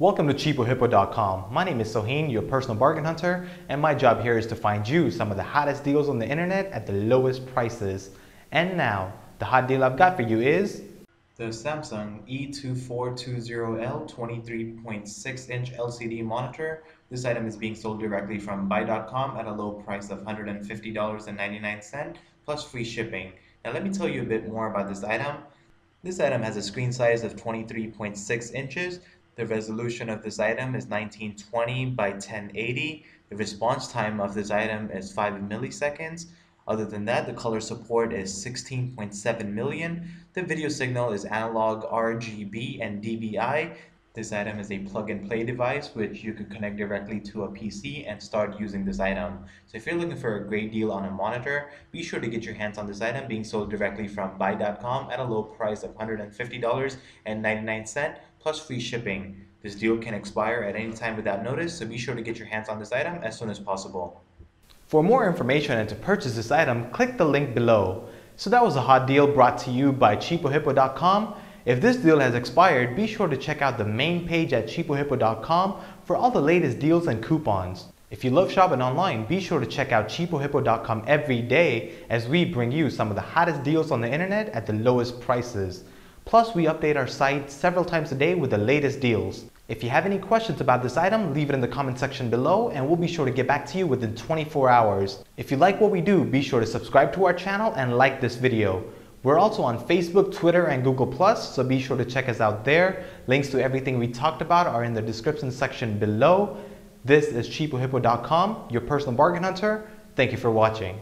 Welcome to CheapoHippo.com. My name is Soheen, your personal bargain hunter, and my job here is to find you some of the hottest deals on the internet at the lowest prices. And now, the hot deal I've got for you is the Samsung E2420L 23.6 inch LCD monitor. This item is being sold directly from buy.com at a low price of $150.99 plus free shipping. Now let me tell you a bit more about this item. This item has a screen size of 23.6 inches. The resolution of this item is 1920 by 1080. The response time of this item is 5 milliseconds. Other than that, the color support is 16.7 million. The video signal is analog RGB and DVI. This item is a plug-and-play device which you could connect directly to a PC and start using this item. So if you're looking for a great deal on a monitor, be sure to get your hands on this item being sold directly from buy.com at a low price of $150.99 plus free shipping. This deal can expire at any time without notice, so be sure to get your hands on this item as soon as possible. For more information and to purchase this item, click the link below. So that was a hot deal brought to you by CheapoHippo.com. If this deal has expired, be sure to check out the main page at cheapohippo.com for all the latest deals and coupons. If you love shopping online, be sure to check out cheapohippo.com every day as we bring you some of the hottest deals on the internet at the lowest prices. Plus, we update our site several times a day with the latest deals. If you have any questions about this item, leave it in the comment section below and we'll be sure to get back to you within 24 hours. If you like what we do, be sure to subscribe to our channel and like this video. We're also on Facebook, Twitter, and Google+, so be sure to check us out there. Links to everything we talked about are in the description section below. This is CheapoHippo.com, your personal bargain hunter. Thank you for watching.